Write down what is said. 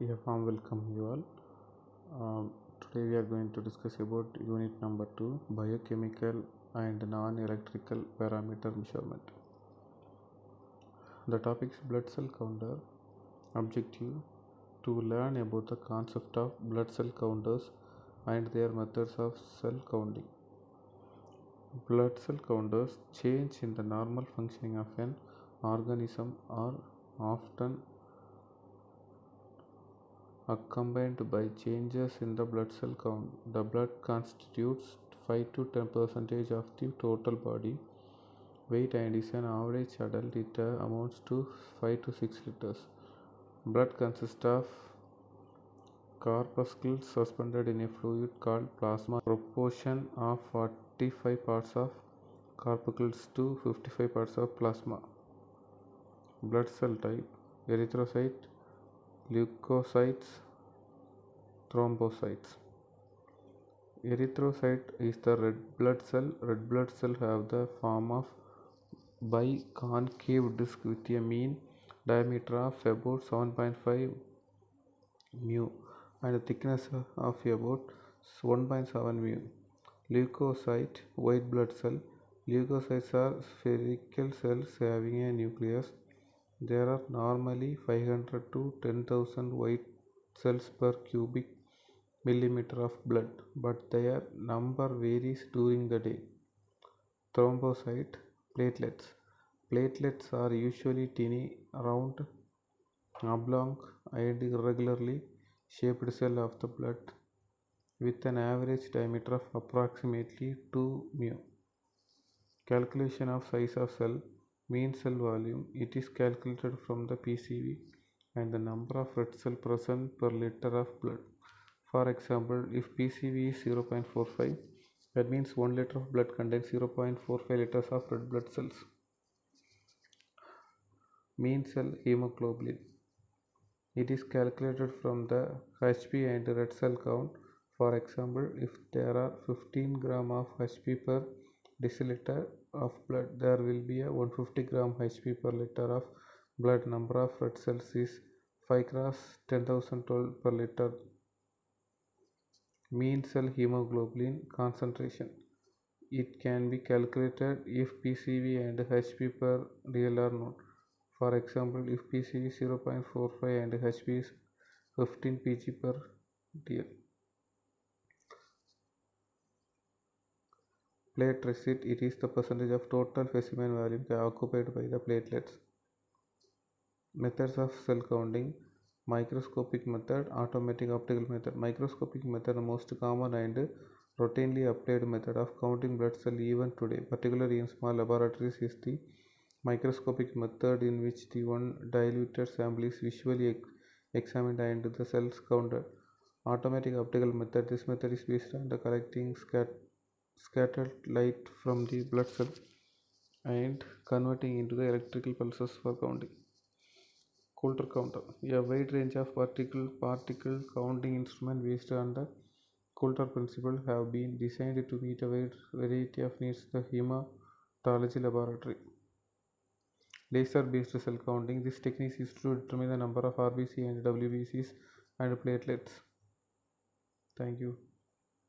Warm welcome you all. Um, today we are going to discuss about unit number two, biochemical and non-electrical parameter measurement. The topic is blood cell counter. Objective to learn about the concept of blood cell counters and their methods of cell counting. Blood cell counters change in the normal functioning of an organism are often accompanied by changes in the blood cell count. The blood constitutes 5 to 10 percentage of the total body weight and is an average adult it amounts to 5 to 6 liters. Blood consists of corpuscles suspended in a fluid called plasma. Proportion of 45 parts of corpuscles to 55 parts of plasma. Blood cell type erythrocyte, leukocytes, thrombocytes. Erythrocyte is the red blood cell. Red blood cell have the form of biconcave disc with a mean diameter of about 7.5 mu and a thickness of about 1.7 mu. Leukocyte, white blood cell. Leukocytes are spherical cells having a nucleus. There are normally 500 to 10,000 white cells per cubic millimeter of blood, but their number varies during the day. Thrombocyte, platelets. Platelets are usually tiny, round, oblong, and irregularly shaped cell of the blood with an average diameter of approximately 2 mu. Calculation of size of cell, mean cell volume. It is calculated from the PCV and the number of red cell present per liter of blood. For example, if PCV is 0.45, that means 1 liter of blood contains 0.45 liters of red blood cells. Mean cell hemoglobin. It is calculated from the Hb and red cell count. For example, if there are 15 gram of Hb per deciliter of blood, there will be a 150 gram Hb per liter of blood. Number of red cells is 5 cross 10,012 per liter. Mean cell hemoglobin concentration. It can be calculated if PCV and Hb per real are known. For example, if PCV is 0.45 and Hb is 15 pg per dl. Plateletcrit it is the percentage of total specimen volume occupied by the platelets. Methods of cell counting microscopic method, automatic optical method. Microscopic method the most common and routinely applied method of counting blood cell even today, particularly in small laboratories, is the microscopic method in which the one diluted sample is visually examined and the cells counted. Automatic optical method. This method is based on the collecting scat scattered light from the blood cell and converting into the electrical pulses for counting. Coulter counter. A wide range of particle particle counting instruments based on the Coulter principle have been designed to meet a wide variety of needs the hematology laboratory. Laser based cell counting. This technique is used to determine the number of RBC and WBCs and platelets. Thank you.